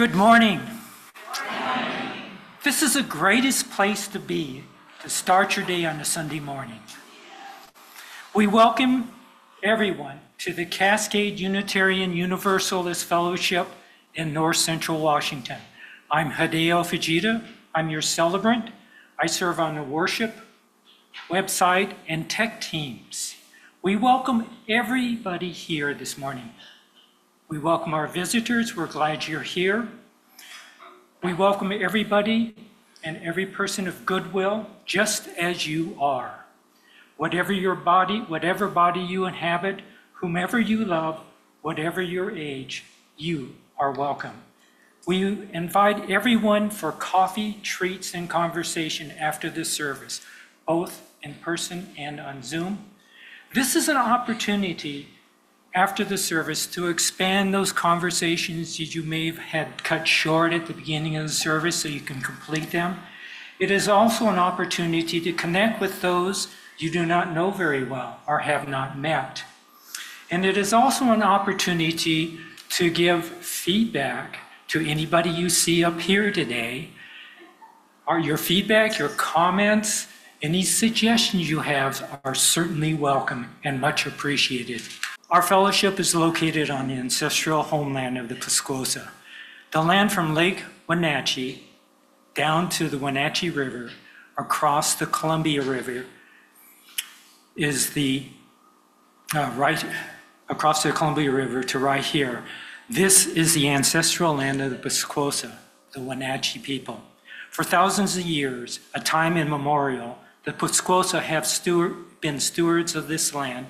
Good morning. This is the greatest place to be to start your day on a Sunday morning. We welcome everyone to the Cascade Unitarian Universalist Fellowship in North Central Washington. I'm Hideo Fujita. I'm your celebrant. I serve on the worship, website, and tech teams. We welcome everybody here this morning. We welcome our visitors. We're glad you're here. We welcome everybody and every person of goodwill, just as you are. Whatever your body, whatever body you inhabit, whomever you love, whatever your age, you are welcome. We invite everyone for coffee, treats, and conversation after this service, both in person and on Zoom. This is an opportunity after the service to expand those conversations that you may have had cut short at the beginning of the service so you can complete them. It is also an opportunity to connect with those you do not know very well or have not met. And it is also an opportunity to give feedback to anybody you see up here today. Are your feedback, your comments, any suggestions you have are certainly welcome and much appreciated. Our fellowship is located on the ancestral homeland of the Pasquosa, the land from Lake Wenatchee down to the Wenatchee River, across the Columbia River, is the uh, right across the Columbia River to right here. This is the ancestral land of the Pasquosa, the Wenatchee people. For thousands of years, a time immemorial, the Pasquosa have steward, been stewards of this land,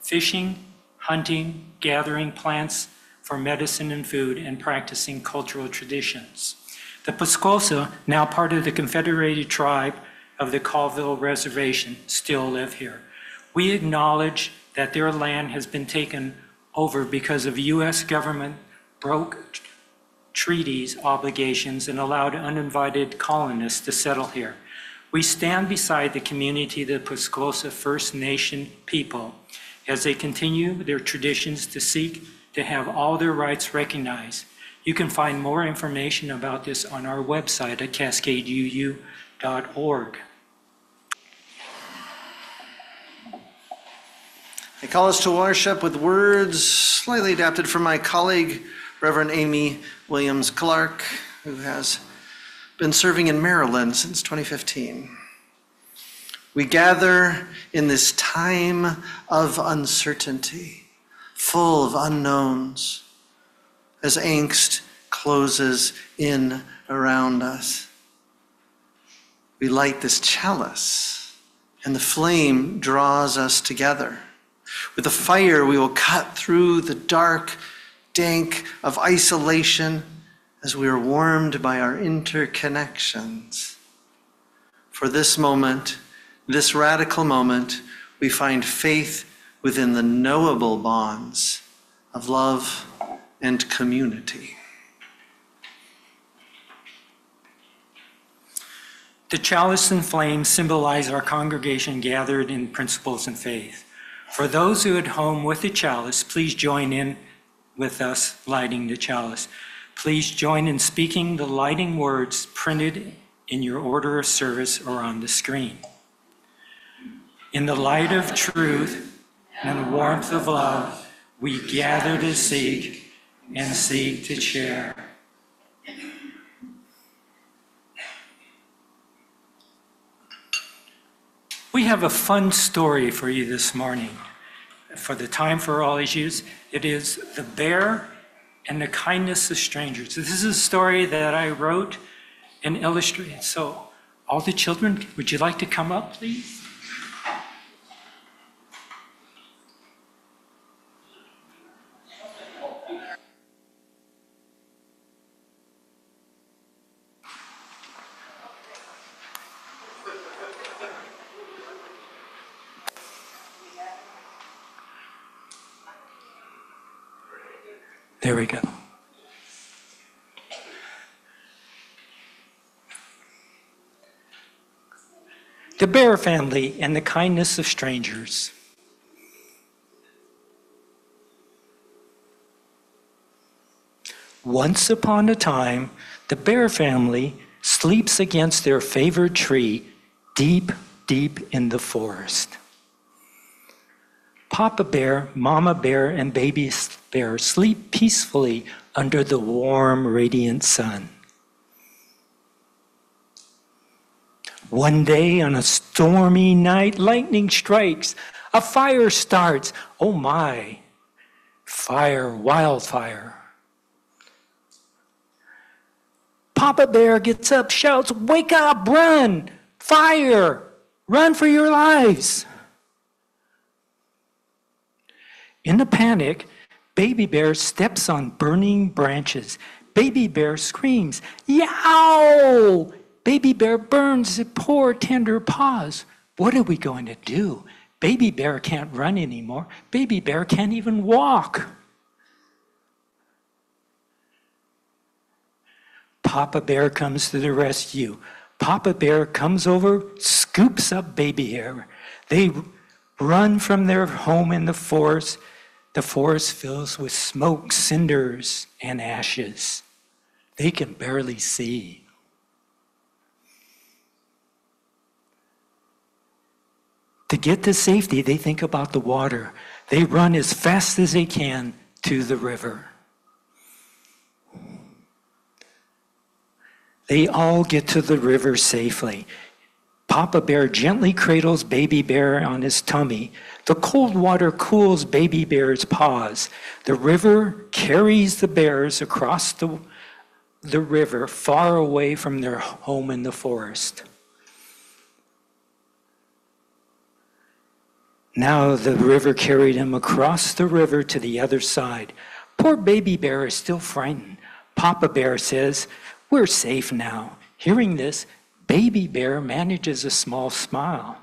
fishing, hunting, gathering plants for medicine and food, and practicing cultural traditions. The Pasquosa, now part of the Confederated Tribe of the Colville Reservation, still live here. We acknowledge that their land has been taken over because of U.S. government broke treaties obligations and allowed uninvited colonists to settle here. We stand beside the community of the Pasquosa First Nation people as they continue their traditions to seek to have all their rights recognized. You can find more information about this on our website at cascadeuu.org. I call us to worship with words slightly adapted from my colleague, Reverend Amy Williams Clark, who has been serving in Maryland since 2015. We gather in this time of uncertainty, full of unknowns, as angst closes in around us. We light this chalice, and the flame draws us together. With the fire, we will cut through the dark, dank of isolation as we are warmed by our interconnections. For this moment, this radical moment, we find faith within the knowable bonds of love and community. The chalice and flame symbolize our congregation gathered in principles and faith. For those who at home with the chalice, please join in with us lighting the chalice. Please join in speaking the lighting words printed in your order of service or on the screen. In the light of truth and warmth of love, we gather to seek and seek to share. We have a fun story for you this morning. For the time for all issues, it is The Bear and the Kindness of Strangers. This is a story that I wrote and illustrated. So, all the children, would you like to come up, please? There we go. The Bear Family and the Kindness of Strangers. Once upon a time, the bear family sleeps against their favorite tree deep, deep in the forest. Papa Bear, Mama Bear, and Baby Bear sleep peacefully under the warm, radiant sun. One day on a stormy night, lightning strikes, a fire starts. Oh my, fire, wildfire. Papa Bear gets up, shouts, Wake up, run, fire, run for your lives. In the panic, Baby Bear steps on burning branches. Baby Bear screams, Yow! Baby Bear burns the poor tender paws. What are we going to do? Baby Bear can't run anymore. Baby Bear can't even walk. Papa Bear comes to the rescue. Papa Bear comes over, scoops up Baby Bear. They run from their home in the forest. The forest fills with smoke, cinders, and ashes. They can barely see. To get to safety, they think about the water. They run as fast as they can to the river. They all get to the river safely. Papa Bear gently cradles Baby Bear on his tummy. The cold water cools Baby Bear's paws. The river carries the bears across the, the river far away from their home in the forest. Now the river carried him across the river to the other side. Poor baby bear is still frightened. Papa bear says, We're safe now. Hearing this, baby bear manages a small smile.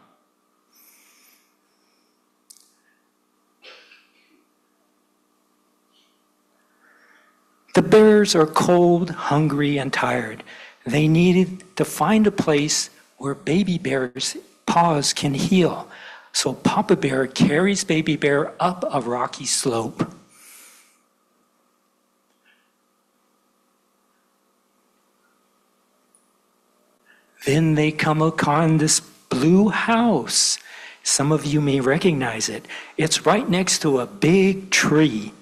The bears are cold, hungry, and tired. They needed to find a place where baby bear's paws can heal. So Papa Bear carries Baby Bear up a rocky slope. Then they come upon this blue house. Some of you may recognize it. It's right next to a big tree.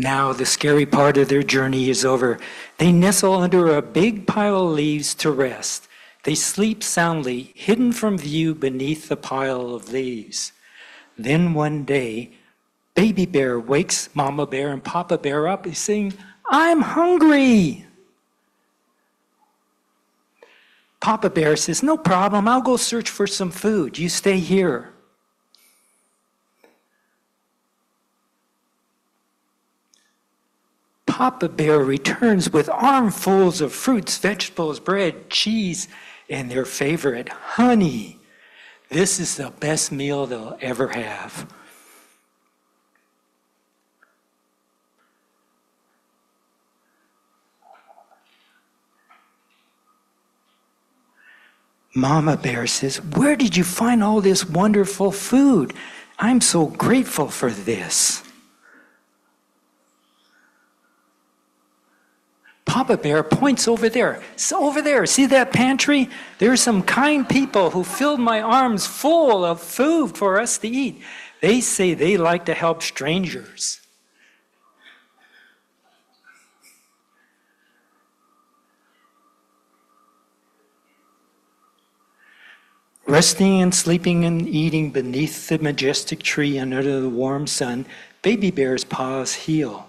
Now the scary part of their journey is over. They nestle under a big pile of leaves to rest. They sleep soundly, hidden from view beneath the pile of leaves. Then one day, Baby Bear wakes Mama Bear and Papa Bear up. He's saying, I'm hungry. Papa Bear says, No problem. I'll go search for some food. You stay here. Papa Bear returns with armfuls of fruits, vegetables, bread, cheese, and their favorite, honey. This is the best meal they'll ever have. Mama Bear says, Where did you find all this wonderful food? I'm so grateful for this. Papa Bear points over there. So over there, see that pantry? There's some kind people who filled my arms full of food for us to eat. They say they like to help strangers. Resting and sleeping and eating beneath the majestic tree under the warm sun, baby bear's paws heal.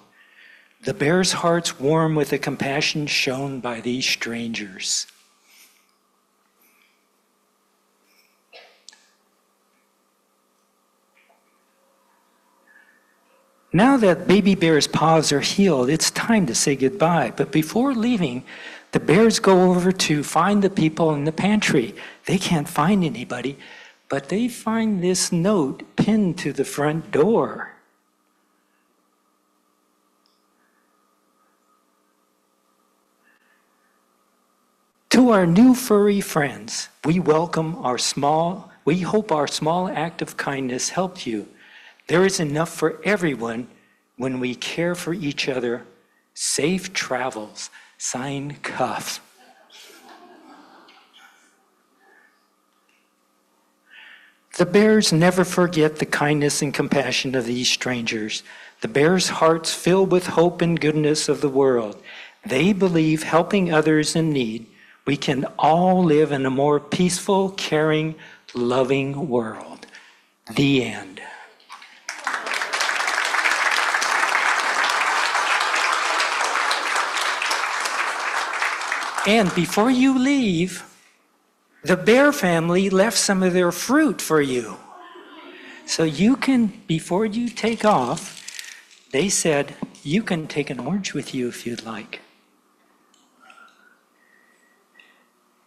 The bear's heart's warm with the compassion shown by these strangers. Now that baby bear's paws are healed, it's time to say goodbye. But before leaving, the bears go over to find the people in the pantry. They can't find anybody, but they find this note pinned to the front door. To our new furry friends, we welcome our small, we hope our small act of kindness helped you. There is enough for everyone when we care for each other. Safe travels. Sign CUUF. The bears never forget the kindness and compassion of these strangers. The bears' hearts fill with hope and goodness of the world. They believe helping others in need, we can all live in a more peaceful, caring, loving world. The end. And before you leave, the bear family left some of their fruit for you. So you can, before you take off, they said, you can take an orange with you if you'd like.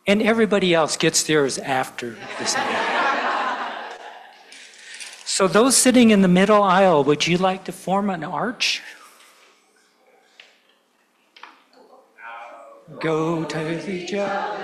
And everybody else gets theirs after this. so those sitting in the middle aisle, would you like to form an arch? Go to each other.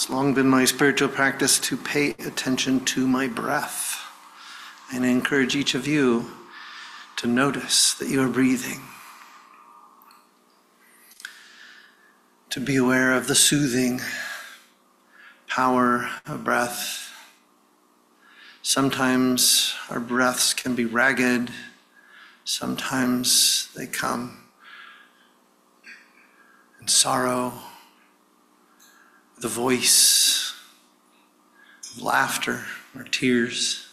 It's long been my spiritual practice to pay attention to my breath. And I encourage each of you to notice that you are breathing. To be aware of the soothing power of breath. Sometimes our breaths can be ragged, sometimes they come in sorrow the voice of laughter or tears.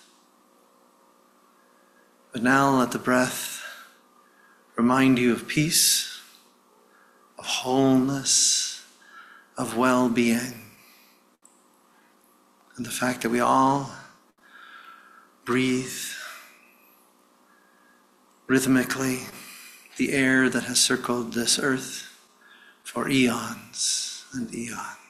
But now let the breath remind you of peace, of wholeness, of well being. And the fact that we all breathe rhythmically the air that has circled this earth for eons and eons.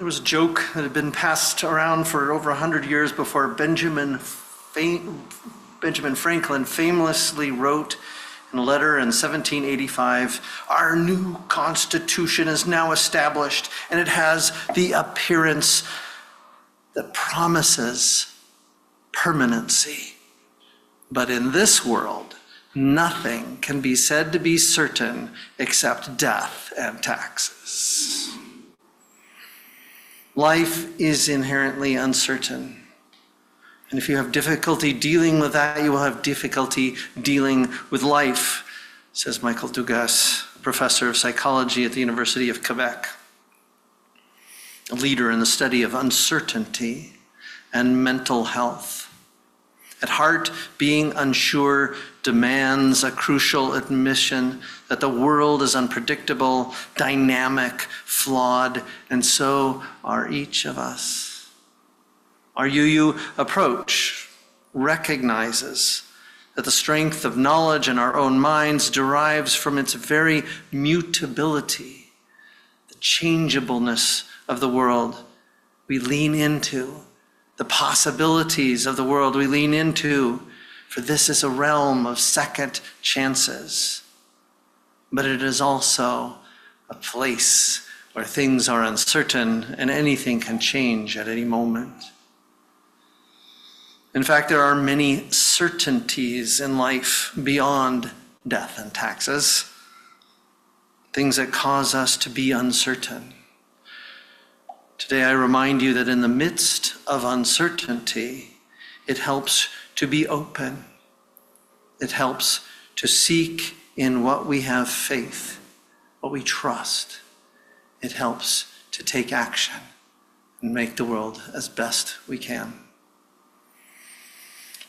There was a joke that had been passed around for over 100 years before Benjamin, Benjamin Franklin famously wrote in a letter in 1785 Our new Constitution is now established, and it has the appearance that promises permanency. But in this world, nothing can be said to be certain except death and taxes. Life is inherently uncertain. And if you have difficulty dealing with that, you will have difficulty dealing with life, says Michael Dugas, professor of psychology at the University of Quebec, a leader in the study of uncertainty and mental health. At heart, being unsure demands a crucial admission that the world is unpredictable, dynamic, flawed, and so are each of us. Our UU approach recognizes that the strength of knowledge in our own minds derives from its very mutability, the changeableness of the world. We lean into the possibilities of the world we lean into, for this is a realm of second chances. But it is also a place where things are uncertain and anything can change at any moment. In fact, there are many certainties in life beyond death and taxes, things that cause us to be uncertain. Today, I remind you that in the midst of uncertainty, it helps to be open. It helps to seek in what we have faith, what we trust. It helps to take action and make the world as best we can.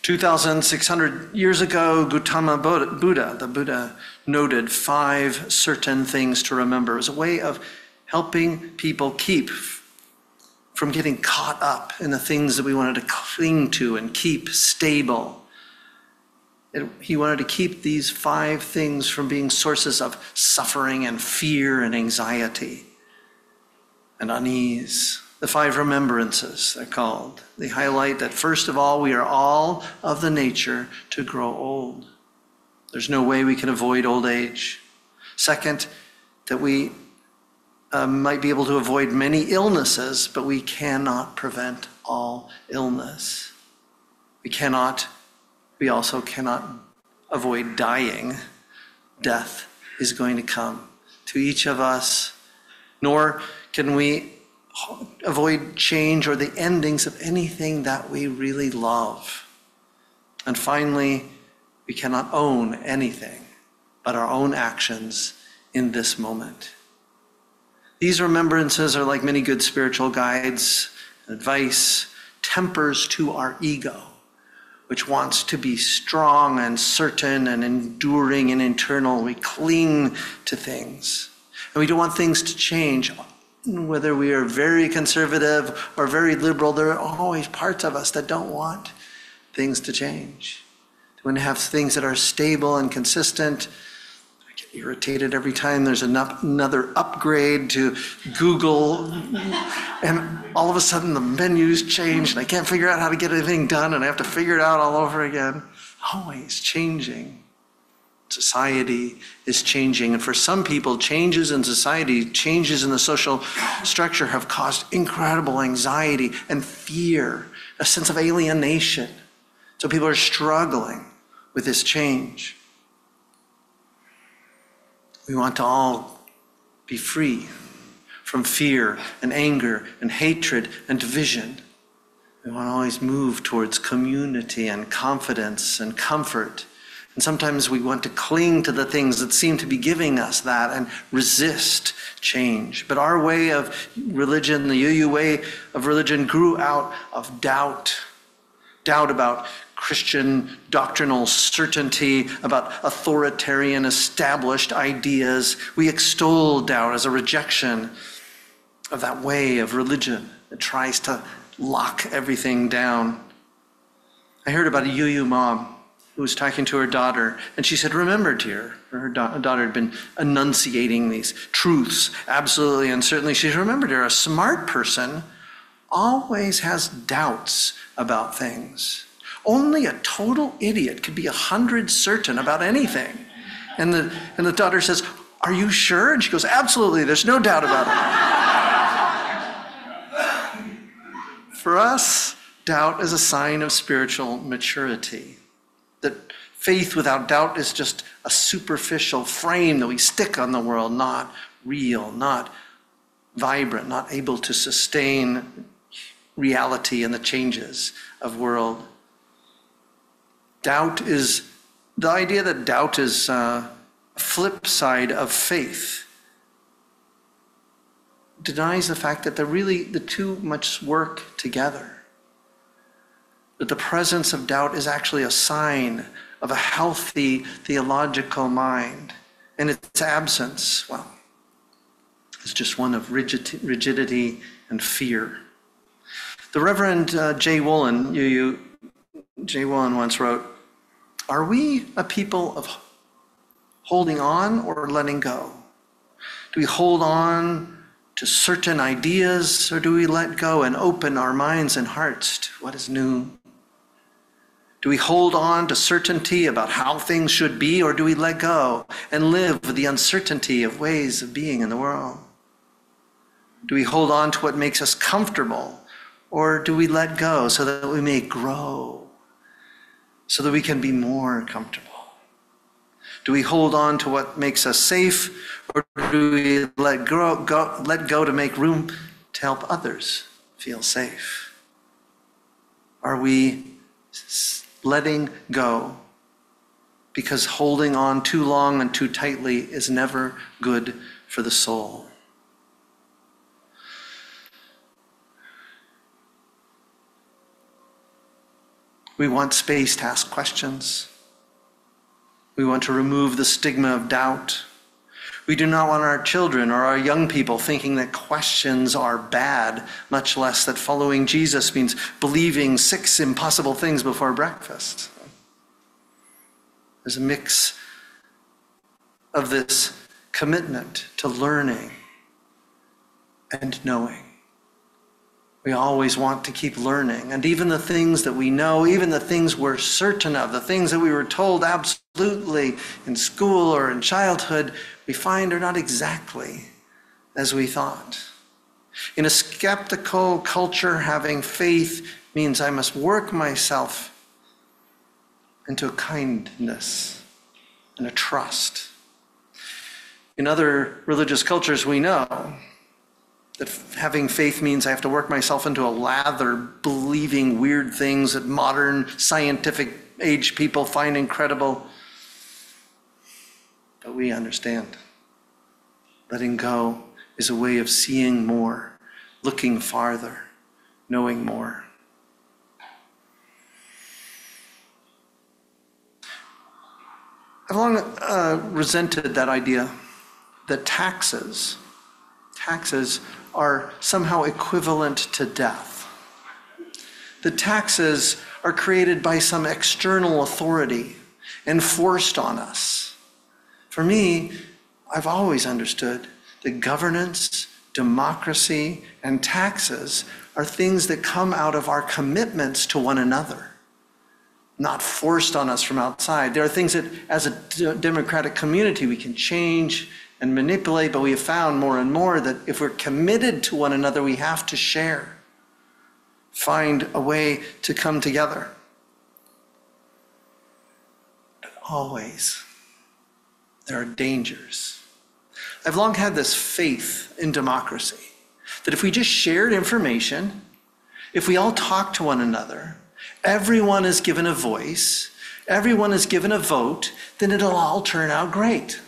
2,600 years ago, Gautama Buddha, the Buddha, noted five certain things to remember. Was a way of helping people keep from getting caught up in the things that we wanted to cling to and keep stable. He wanted to keep these five things from being sources of suffering and fear and anxiety and unease. The five remembrances, they're called. They highlight that, first of all, we are all of the nature to grow old. There's no way we can avoid old age. Second, that we uh, might be able to avoid many illnesses, but we cannot prevent all illness. We cannot, we also cannot avoid dying. Death is going to come to each of us, nor can we avoid change or the endings of anything that we really love. And finally, we cannot own anything but our own actions in this moment. These remembrances are like many good spiritual guides, advice, tempers to our ego, which wants to be strong and certain and enduring and internal. We cling to things. And we don't want things to change whether we are very conservative or very liberal, there are always parts of us that don't want things to change. We want to have things that are stable and consistent. I get irritated every time there's another upgrade to Google, and all of a sudden the menus change, and I can't figure out how to get anything done, and I have to figure it out all over again. Always changing. Society is changing. And for some people, changes in society, changes in the social structure have caused incredible anxiety and fear, a sense of alienation. So people are struggling with this change. We want to all be free from fear and anger and hatred and division. We want to always move towards community and confidence and comfort and sometimes we want to cling to the things that seem to be giving us that and resist change. But our way of religion, the UU way of religion, grew out of doubt doubt about Christian doctrinal certainty, about authoritarian established ideas. We extol doubt as a rejection of that way of religion that tries to lock everything down. I heard about a UU mom who was talking to her daughter, and she said, Remember, dear, her da- daughter had been enunciating these truths absolutely and certainly. She said, Remember, dear, a smart person always has doubts about things. Only a total idiot could be a hundred certain about anything. And the, and the daughter says, Are you sure? And she goes, Absolutely, there's no doubt about it. For us, doubt is a sign of spiritual maturity that faith without doubt is just a superficial frame that we stick on the world, not real, not vibrant, not able to sustain reality and the changes of world. Doubt is the idea that doubt is a flip side of faith denies the fact that the really the two much work together that the presence of doubt is actually a sign of a healthy theological mind. And its absence, well, is just one of rigid, rigidity and fear. The Reverend uh, J. Woolen, you, you, J. Woolen once wrote, Are we a people of holding on or letting go? Do we hold on to certain ideas or do we let go and open our minds and hearts to what is new do we hold on to certainty about how things should be, or do we let go and live with the uncertainty of ways of being in the world? Do we hold on to what makes us comfortable, or do we let go so that we may grow, so that we can be more comfortable? Do we hold on to what makes us safe, or do we let go, go, let go to make room to help others feel safe? Are we letting go because holding on too long and too tightly is never good for the soul. We want space to ask questions. We want to remove the stigma of doubt. We do not want our children or our young people thinking that questions are bad, much less that following Jesus means believing six impossible things before breakfast. There's a mix of this commitment to learning and knowing. We always want to keep learning. And even the things that we know, even the things we're certain of, the things that we were told absolutely in school or in childhood, we find are not exactly as we thought. In a skeptical culture, having faith means I must work myself into a kindness and a trust. In other religious cultures, we know that having faith means I have to work myself into a lather, believing weird things that modern scientific age people find incredible. But we understand. Letting go is a way of seeing more, looking farther, knowing more. I've long uh, resented that idea that taxes, taxes are somehow equivalent to death. The taxes are created by some external authority and forced on us. For me, I've always understood that governance, democracy, and taxes are things that come out of our commitments to one another, not forced on us from outside. There are things that, as a democratic community, we can change and manipulate, but we have found more and more that if we're committed to one another, we have to share, find a way to come together. But always, there are dangers. I've long had this faith in democracy that if we just shared information, if we all talk to one another, everyone is given a voice, everyone is given a vote, then it'll all turn out great.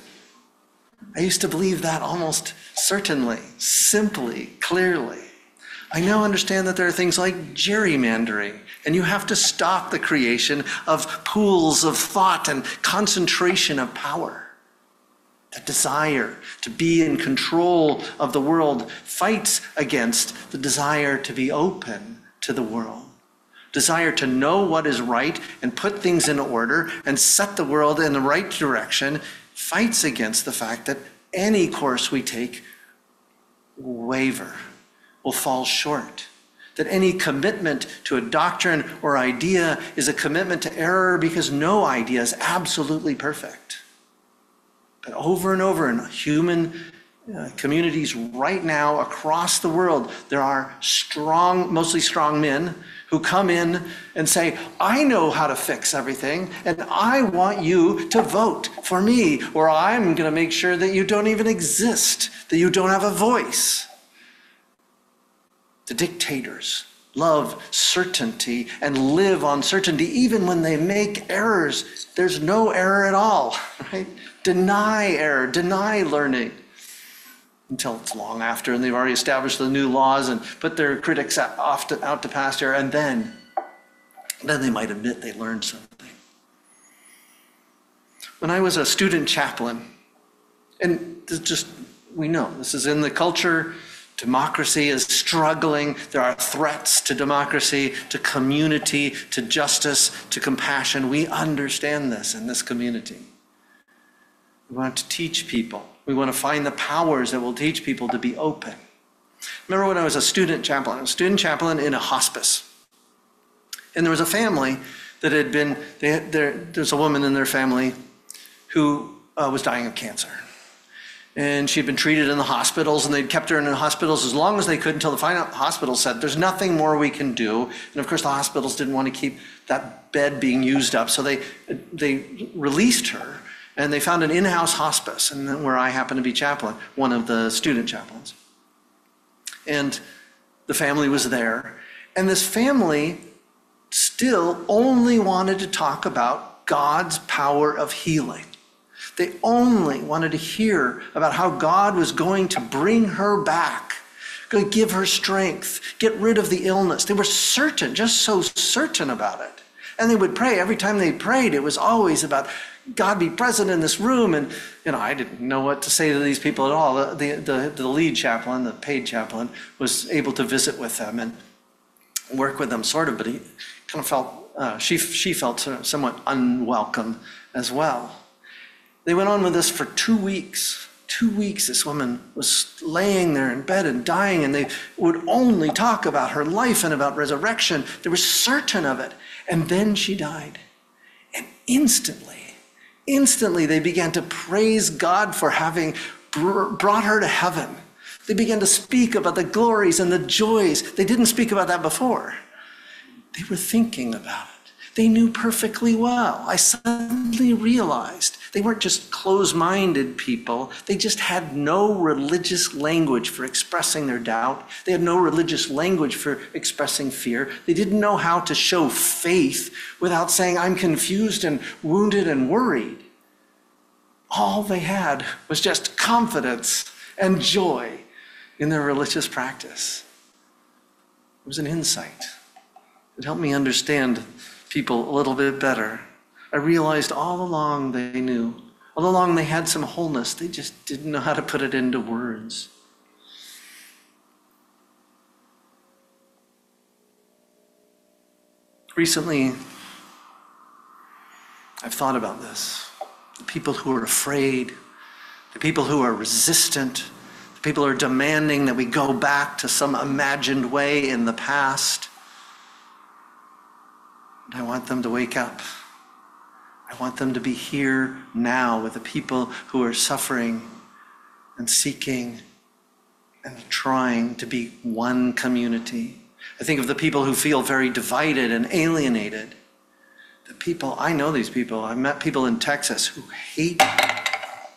I used to believe that almost certainly, simply, clearly. I now understand that there are things like gerrymandering, and you have to stop the creation of pools of thought and concentration of power. The desire to be in control of the world fights against the desire to be open to the world. Desire to know what is right and put things in order and set the world in the right direction fights against the fact that any course we take will waver, will fall short. That any commitment to a doctrine or idea is a commitment to error because no idea is absolutely perfect. But over and over in human communities right now across the world, there are strong, mostly strong men who come in and say, I know how to fix everything, and I want you to vote for me, or I'm going to make sure that you don't even exist, that you don't have a voice. The dictators love certainty and live on certainty, even when they make errors. There's no error at all, right? Deny error, deny learning until it's long after and they've already established the new laws and put their critics off to, out to pasture and then then they might admit they learned something. When i was a student chaplain and just we know this is in the culture democracy is struggling. There are threats to democracy to community to justice to compassion. We understand this in this community. We want to teach people we want to find the powers that will teach people to be open. Remember when I was a student chaplain? A student chaplain in a hospice. And there was a family that had been, they there's a woman in their family who uh, was dying of cancer. And she'd been treated in the hospitals, and they'd kept her in the hospitals as long as they could until the final hospital said, There's nothing more we can do. And of course, the hospitals didn't want to keep that bed being used up, so they, they released her and they found an in-house hospice, and where I happen to be chaplain, one of the student chaplains. And the family was there, and this family still only wanted to talk about God's power of healing. They only wanted to hear about how God was going to bring her back, going to give her strength, get rid of the illness. They were certain, just so certain about it. And they would pray. Every time they prayed, it was always about God be present in this room. And, you know, I didn't know what to say to these people at all. The, the, the, the lead chaplain, the paid chaplain, was able to visit with them and work with them, sort of, but he kind of felt, uh, she, she felt somewhat unwelcome as well. They went on with this for two weeks. Two weeks, this woman was laying there in bed and dying, and they would only talk about her life and about resurrection. They were certain of it. And then she died. And instantly, instantly, they began to praise God for having brought her to heaven. They began to speak about the glories and the joys. They didn't speak about that before. They were thinking about it. They knew perfectly well. I suddenly realized they weren't just close minded people, they just had no religious language for expressing their doubt. They had no religious language for expressing fear. They didn't know how to show faith without saying, I'm confused and wounded and worried. All they had was just confidence and joy in their religious practice. It was an insight. It helped me understand people a little bit better. I realized all along they knew. All along they had some wholeness. They just didn't know how to put it into words. Recently, I've thought about this. The people who are afraid, the people who are resistant, the people who are demanding that we go back to some imagined way in the past. And I want them to wake up. I want them to be here now with the people who are suffering and seeking and trying to be one community. I think of the people who feel very divided and alienated. The people, I know these people. I've met people in Texas who hate,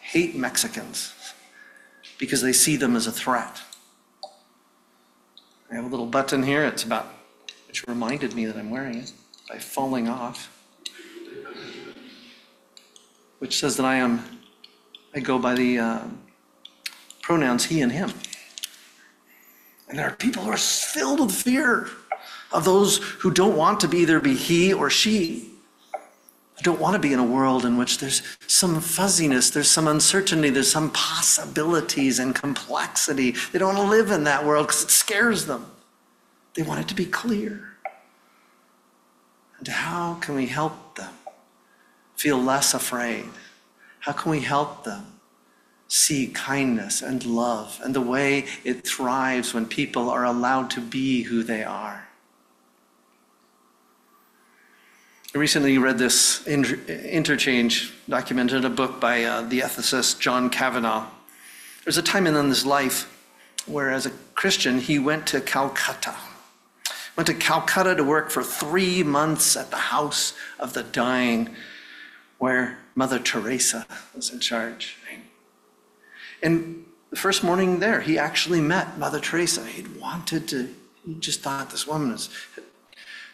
hate Mexicans because they see them as a threat. I have a little button here. It's about, which reminded me that I'm wearing it by falling off, which says that I am, I go by the uh, pronouns he and him. And there are people who are filled with fear of those who don't want to be either be he or she. I don't want to be in a world in which there's some fuzziness, there's some uncertainty, there's some possibilities and complexity. They don't want to live in that world because it scares them. They want it to be clear. And how can we help them feel less afraid? How can we help them see kindness and love and the way it thrives when people are allowed to be who they are? I recently read this interchange documented in a book by uh, the ethicist John Kavanaugh. There's a time in his life where, as a Christian, he went to Calcutta Went to Calcutta to work for three months at the house of the dying, where Mother Teresa was in charge. And the first morning there, he actually met Mother Teresa. He'd wanted to, he just thought this woman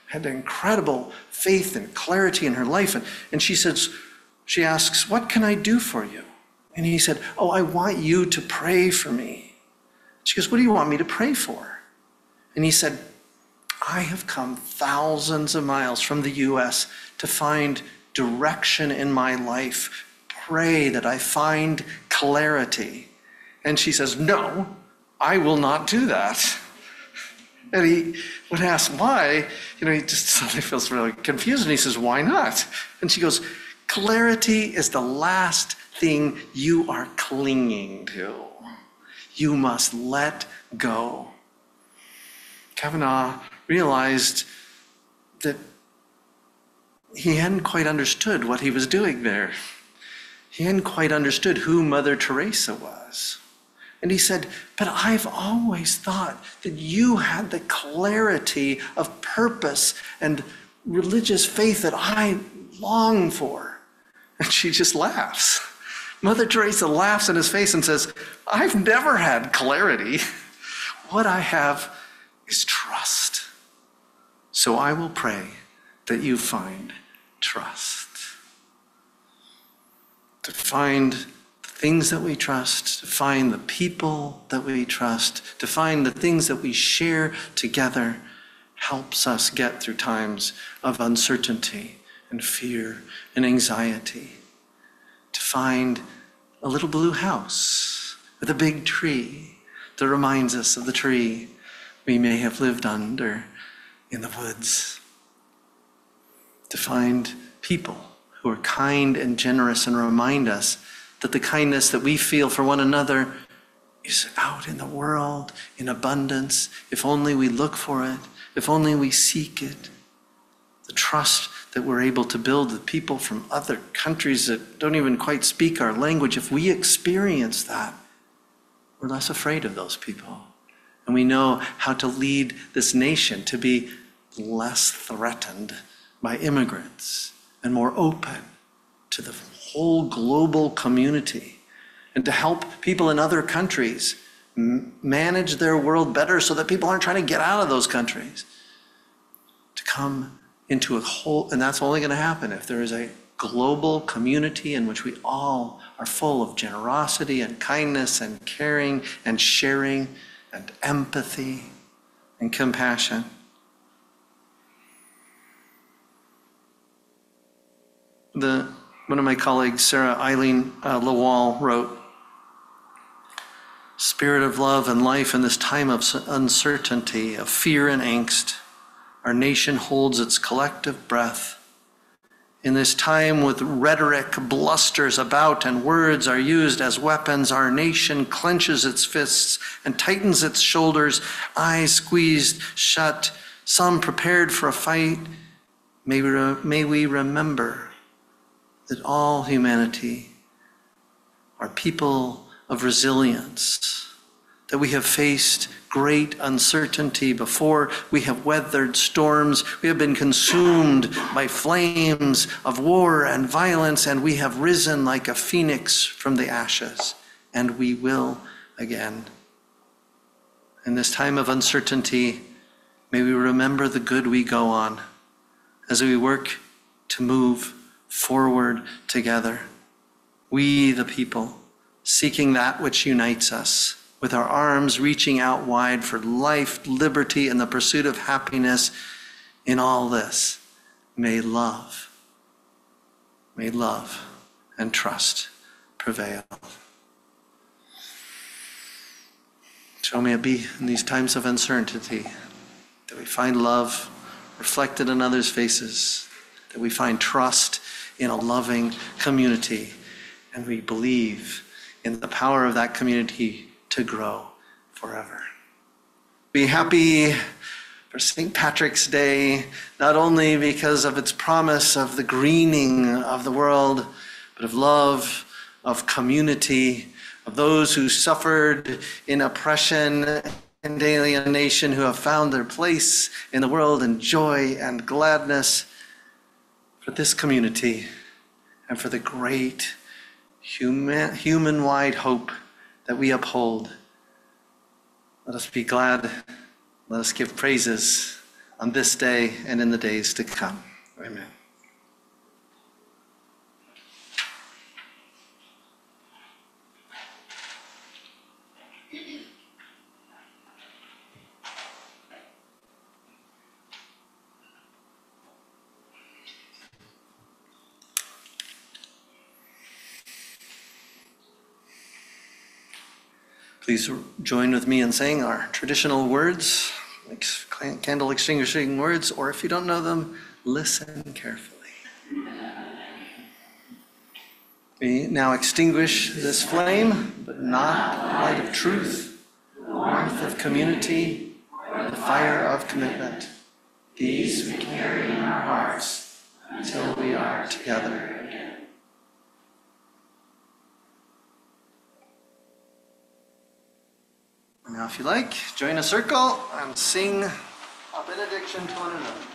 had incredible faith and clarity in her life. And, and she says, she asks, What can I do for you? And he said, Oh, I want you to pray for me. She goes, What do you want me to pray for? And he said, I have come thousands of miles from the US to find direction in my life. Pray that I find clarity. And she says, No, I will not do that. And he would ask why. You know, he just suddenly feels really confused and he says, Why not? And she goes, Clarity is the last thing you are clinging to. You must let go. Kavanaugh realized that he hadn't quite understood what he was doing there. He hadn't quite understood who Mother Teresa was. And he said, But I've always thought that you had the clarity of purpose and religious faith that I long for. And she just laughs. Mother Teresa laughs in his face and says, I've never had clarity. What I have is trust. So I will pray that you find trust. to find the things that we trust, to find the people that we trust, to find the things that we share together helps us get through times of uncertainty and fear and anxiety. To find a little blue house with a big tree that reminds us of the tree we may have lived under in the woods. To find people who are kind and generous and remind us that the kindness that we feel for one another is out in the world in abundance if only we look for it, if only we seek it. The trust that we're able to build with people from other countries that don't even quite speak our language, if we experience that, we're less afraid of those people. And we know how to lead this nation to be less threatened by immigrants and more open to the whole global community and to help people in other countries manage their world better so that people aren't trying to get out of those countries. To come into a whole, and that's only going to happen if there is a global community in which we all are full of generosity and kindness and caring and sharing and empathy and compassion. The, one of my colleagues, Sarah Eileen uh, LaWall, wrote, Spirit of love and life in this time of uncertainty, of fear and angst, our nation holds its collective breath. In this time with rhetoric blusters about and words are used as weapons, our nation clenches its fists and tightens its shoulders, eyes squeezed shut, some prepared for a fight. May we, re- may we remember that all humanity are people of resilience, that we have faced great uncertainty before, we have weathered storms, we have been consumed by flames of war and violence, and we have risen like a phoenix from the ashes, and we will again. In this time of uncertainty, may we remember the good we go on as we work to move forward together. We, the people, seeking that which unites us, with our arms reaching out wide for life, liberty, and the pursuit of happiness in all this. May love, may love and trust prevail. So may it be in these times of uncertainty that we find love reflected in others' faces, that we find trust in a loving community, and we believe in the power of that community to grow forever. Be happy for St. Patrick's Day, not only because of its promise of the greening of the world, but of love, of community, of those who suffered in oppression and alienation, who have found their place in the world in joy and gladness for this community and for the great human, human-wide hope that we uphold. Let us be glad. Let us give praises on this day and in the days to come. Amen. Please join with me in saying our traditional words, candle extinguishing words, or if you don't know them, listen carefully. We now extinguish this flame, but not the light of truth, the warmth of community, the fire of commitment. These we carry in our hearts until we are together again. Now, if you like, join a circle and sing a benediction to one another.